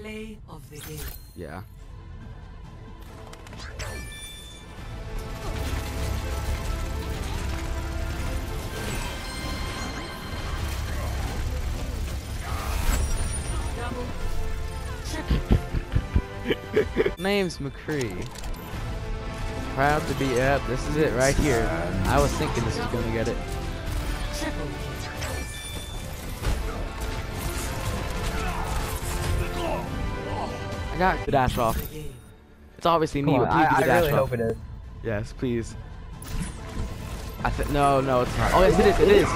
Play of the game. Yeah. Name's McCree. Proud to be up. this is it right here. I was thinking this was gonna get it. I got the dash off. It's obviously me, Come on, but please I, do I dash really off. hope it is. Yes, please. I think no, no, it's not. Oh yes, it is. It is.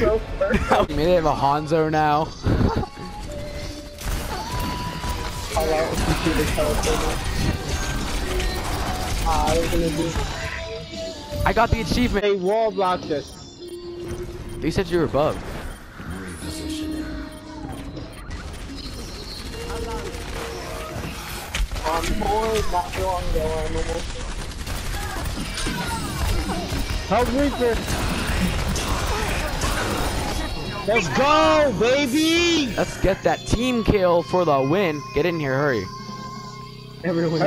so perfect. Maybe they have a Hanzo now. Hello, computer teleporter. I was gonna do. I got the achievement. They wall blocked us. You said you were bugged. On board, not long ago, I'm almost. Help Reaper! Let's go, baby! Let's get that team kill for the win. Get in here, hurry. Everyone.